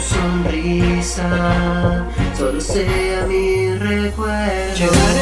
sonrisa solo sea mi recuerdo.